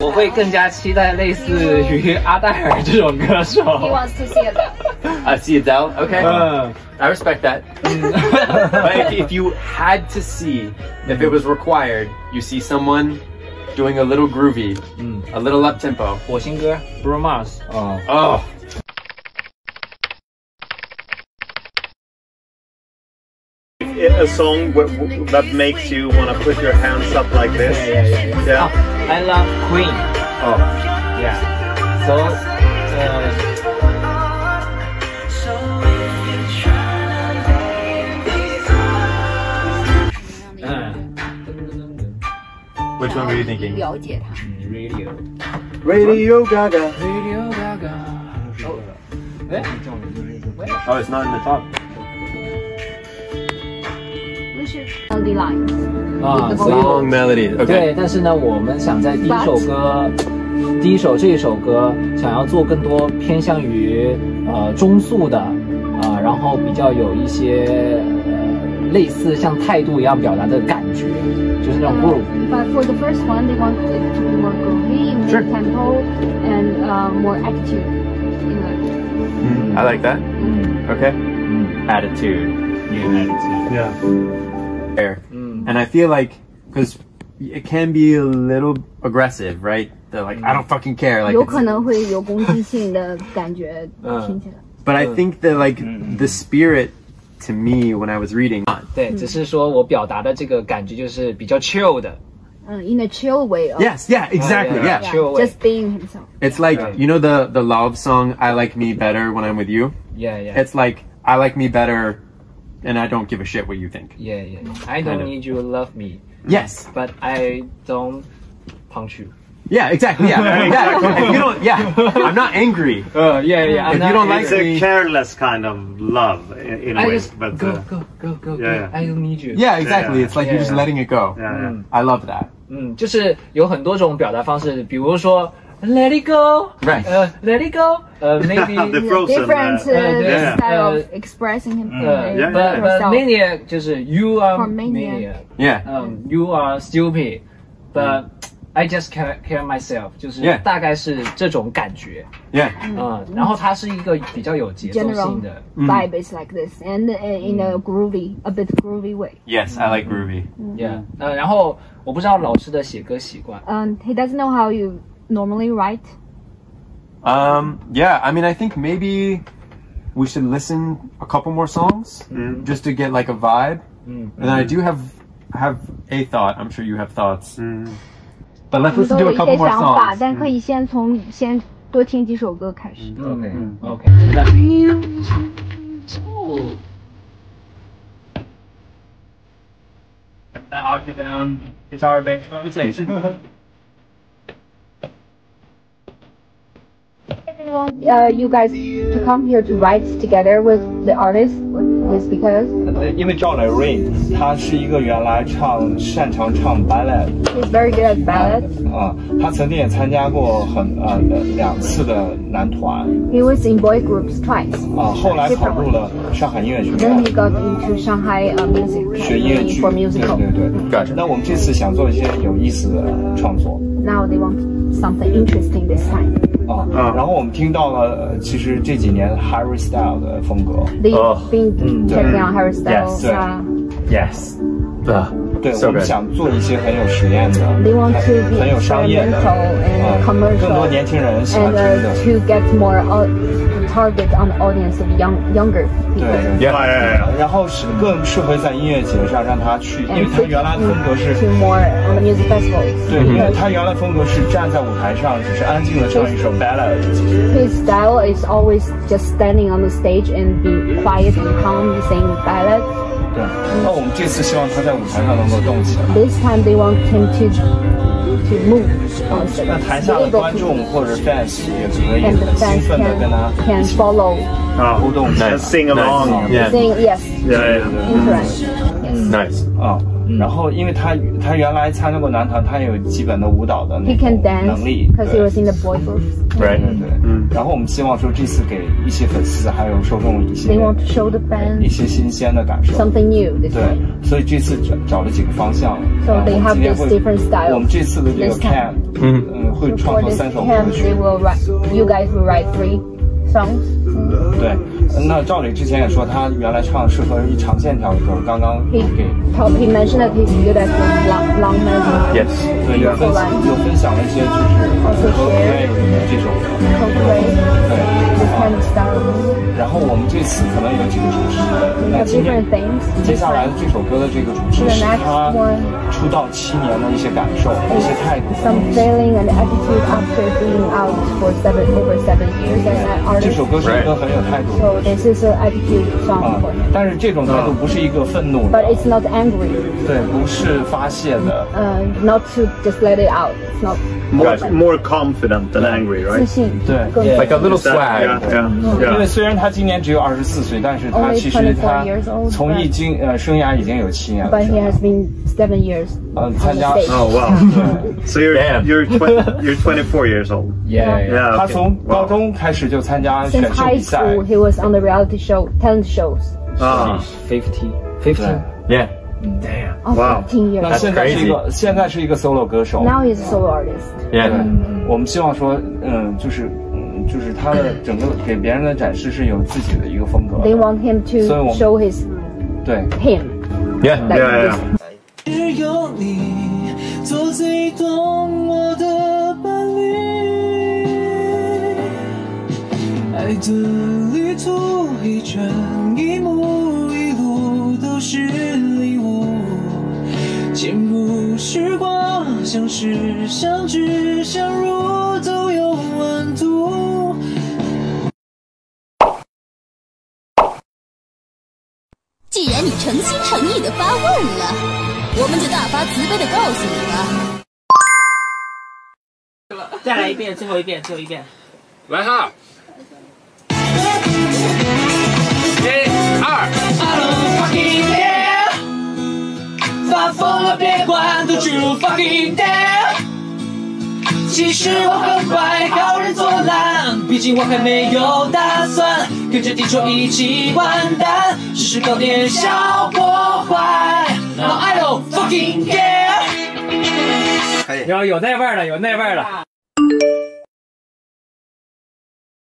我会更加期待类似于阿黛尔这种歌手。 He wants to see it. I see Adele. Okay. 嗯 I respect that. but if, if you had to see, if it was required, you see someone doing a little groovy, a little up tempo. 火星哥 Bruno Mars。哦， Oh. a song that makes you want to put your hands up like this? Yeah, yeah, yeah. yeah. Oh, I love Queen. Oh, yeah. So, uh, uh, which one were you thinking? Radio. Radio Ga Ga. Radio Ga Ga. Oh, oh it's not in the top. We should melody lines. 啊，所以 Long melody. 对 Okay.，但是呢，我们想在第一首歌，第一首这一首歌，想要做更多偏向于呃中速的啊、然后比较有一些呃类似像态度一样表达的感觉，就是那种 groove。 But for the first one, they want it to be more groovy, more Sure. tempo, and uh, more attitude. In it. I like that. 嗯 Okay. 嗯 Attitude. ，new attitude。 Yeah. There. 嗯 And I feel like, because it can be a little aggressive, right? They're like, I don't fucking care. Like, 有 it's- 可能会有攻击性的感觉，嗯听起来。 but I think that like the spirit to me when I was reading, 对，只是说我表达的这个感觉就是比较 chill 的。嗯，in a chill way. Of, yes, yeah, exactly, yeah. yeah. chill way. Just being himself. It's like Right. you know the the love song "I Like Me Better When I'm With You." Yeah, yeah. It's like I like me better, and I don't give a shit what you think. Yeah, yeah. I Kind don't of. need you to love me, Yes, but I don't punch you. yeah, exactly, yeah, yeah. If you don't, yeah, I'm not angry. Uh, yeah, yeah. If you don't like It's a me, careless kind of love in, in a I way, just but go, uh, go, go, go, go. yeah, yeah. I don't need you. yeah, exactly. Yeah. It's like you're just Yeah. letting it go. yeah, yeah. I love that. 嗯，就是有很多种表达方式，比如说 Let it go, Right. 呃、Let it go，呃、maybe The frozen, different uh, uh, yeah. style of Uh, expressing him. 呃、 Yeah, but yeah. but herself. maniac 就是 You are For maniac. maniac， Yeah, 嗯、y o u are stupid, but I just care care myself，就是 Yeah. 大概是这种感觉， yeah, 嗯，然后它是一个比较有节奏 General 性的， vibe is like this, and uh, in a groovy, a bit groovy way. yes, I like groovy. yeah，呃，然后我不知道老师的写歌习惯， Um, he doesn't know how you normally write. Um, yeah, I mean, I think maybe we should listen a couple more songs just to get like a vibe. And then I do have have a thought. I'm sure you have thoughts. But let's 我们 listen 都 to 有 a 一 couple 些 more 想法， songs. 但可以先从先多听几首歌开始。 OK OK，那 octave guitar bass drum Uh, you guys to come here to write together with the artist is because 呃因为 John Rain 他是一个原来唱擅长唱 ballet he's very good at ballad. 啊，他曾经也参加过很呃两次的男团 He was in boy groups twice. 啊，后来考入了上海音乐学 Then 院 he got into Shanghai uh, music 学音乐 Academy 剧， for 对 musical. 对对。 Gotcha. 那我们这次想做一些有意思的创作 Now they want something interesting this time. 啊，然后我们听到了，呃其实这几年 Harry Style 的风格， They've Oh. been checking out Harry Yes. Styles. Uh, Yes. Ugh, 对， so 我们 good. 想做一些很有实验的， they want to be 很有商业的， experimental 啊 and，更多 commercial 年轻人喜欢 and 听 uh, 的， to get more au- target on the audience of young younger 对 people. 对。 Yeah. Yeah, yeah, yeah. 然后是更适合在音乐节上让他去，因为 And 他原来的风格是 to more on the music festivals. 对，因为他原来风格是站在舞台上，只是安静的唱一首 ballad。 His style is always just standing on the stage and be quiet and calm, saying ballad. 对，那我们这次希望他在舞台上能够动起来。This time they want him to to move on the 那台下的观众或者 fans 也可以很兴奋的跟他 can 一起 follow, Oh, 互动起来 and。sing along. Yeah. sing yes, Yeah, yeah. interact. Nice. 啊，然后因为他他原来参加过男团，他也有基本的舞蹈的那 He can 种 dance 能力。because he was in the boy group. Right. 对对嗯，然后我们希望说这次给一些粉丝还有受众一些 They want to show the 一些新鲜的感受。something new 对所以这次找找了几个方向。So they have this 会 different styles 我们这次的这个 this camp，嗯嗯，会创作三首歌曲. You guys will write three songs. 对，那赵磊之前也说他原来唱适合一长线条的歌，刚刚 He 给 told, he mentioned that he's good at the long, long melody. Yes. 对有分享有分享了一些就是 Also 和 share 这种的，Coldplay, 对 this 啊 kind of style. 然后我们这次可能有几个主持， We 那 have 今天 different themes. 接下来的这首歌的这个主持 The 是 next 他 one 出道七年的一些感受、一些态度。 Some feeling and attitude after being out for seven over seven years as an 这 artist. 首歌是一个很有态度的 So this is an attitude 啊 song for him.，但是这种态度不是一个愤怒的 But，it's not angry. 对，不是发泄的， Uh, not to just let it out. It's not More, more confident than angry, 自 right? 信，对更 Like a little Is that- swag. Yeah, yeah, 因为虽然他今年只有二十四岁，但是他其实他24 years old, 从艺经呃生涯已经有七年了 But，he has been seven years 呃参加. Oh wow. 对，So you're Damn. you're 20, you're 24 yeyears old. Yeah. Yeah. 他 okay. 从高中开始就参加选秀比赛 Since 选秀 high 比赛，school, he was on the reality show, talent shows. Ah. Fifty, fifteen. Yeah. Damn. Wow. 15 years. 那现在是一个现在是一个 solo 歌手。Now he's a solo artist. Yeah. 我们希望说，嗯，就是，嗯，就是他的整个给别人的展示是有自己的一个风格。They want him to 所以我们 show his 对，him. Yeah. Like Yeah, yeah. 只有你做最懂我的伴侣，爱的旅途一转一幕，既然你诚心诚意的发问了，我们就大发慈悲的告诉你吧。再来一遍，最后一遍，最后一遍。来哈，一二，I don't fucking care，发疯了别管，Don't you fucking dare。其实我很坏，好人做烂，毕竟我还没有打算跟着地球一起完蛋，只是搞点小破坏。Now I don't fucking care。然后有那味儿了，有那味儿了。